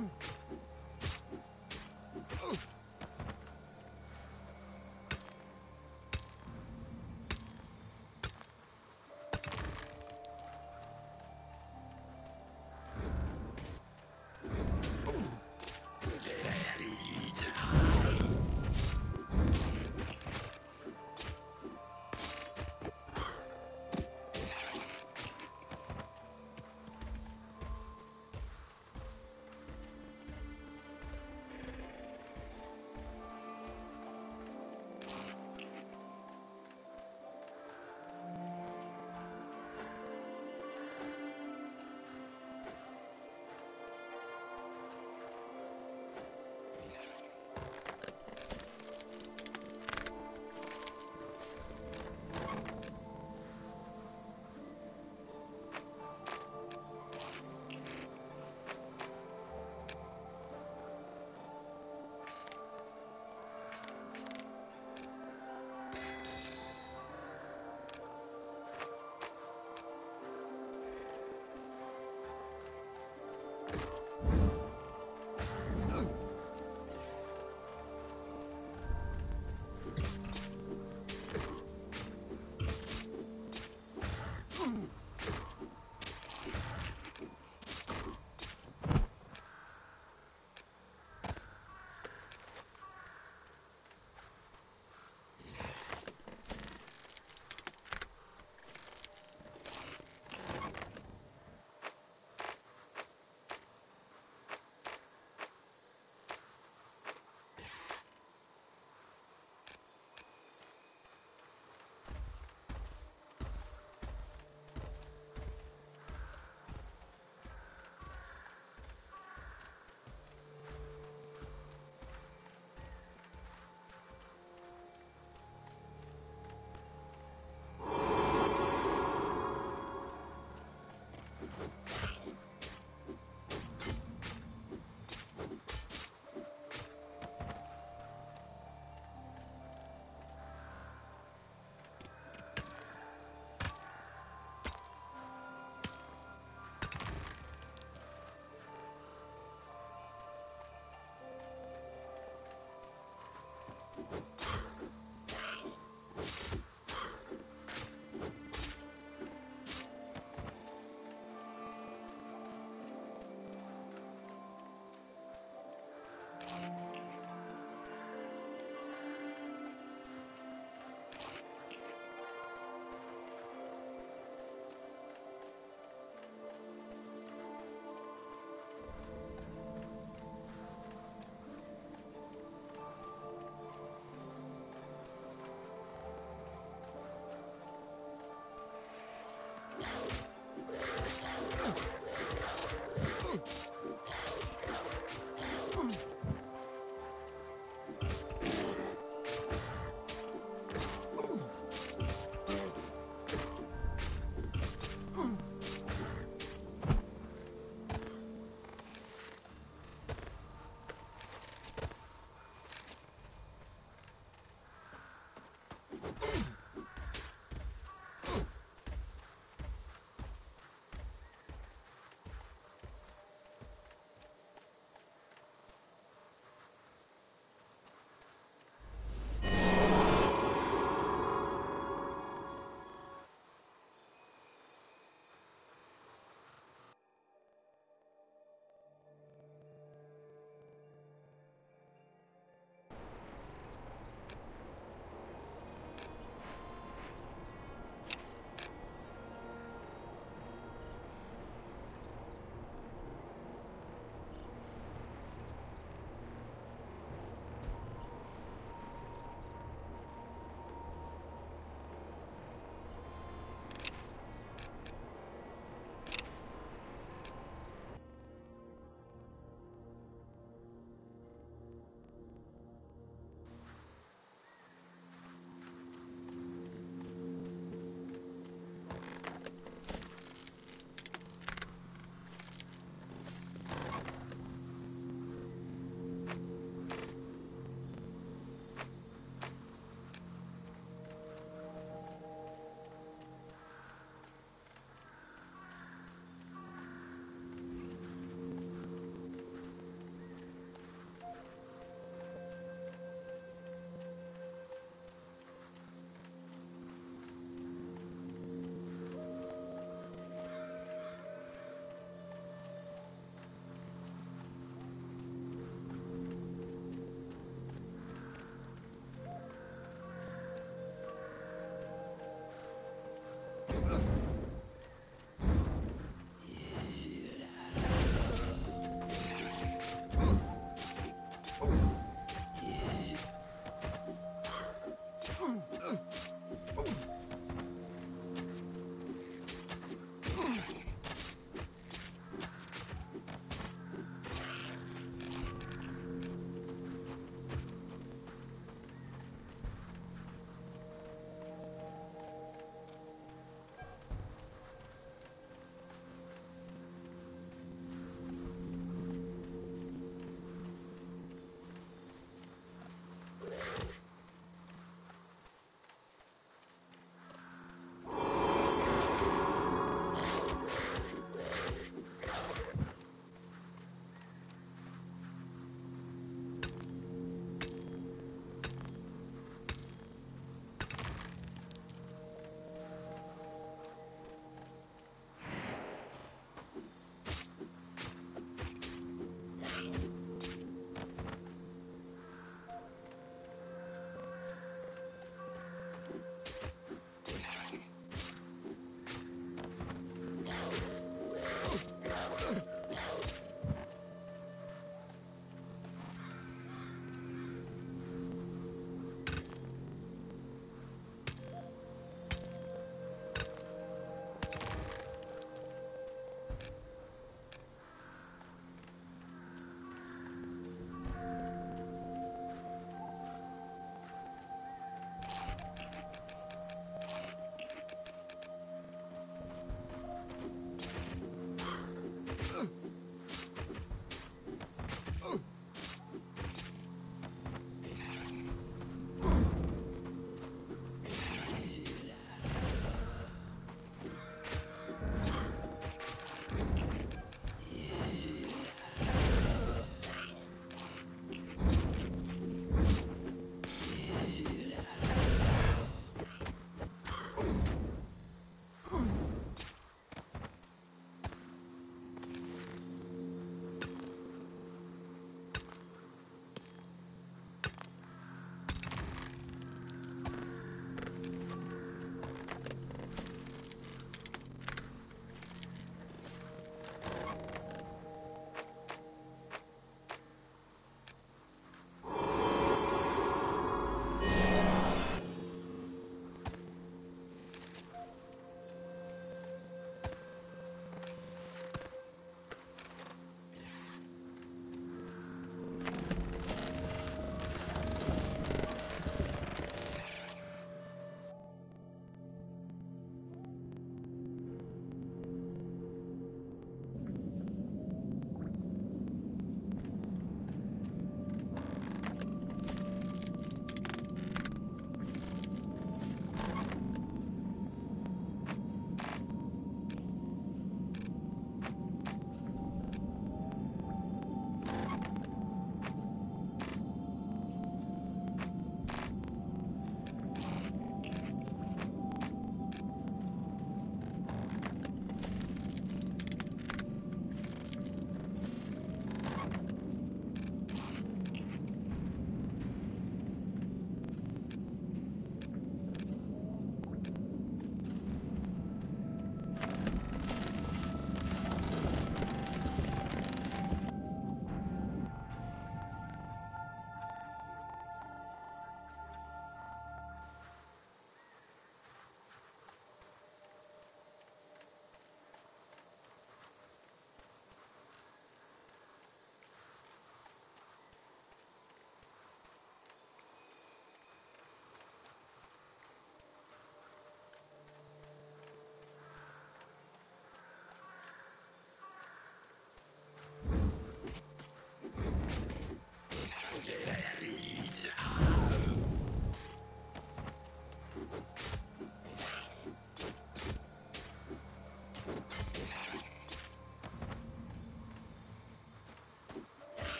come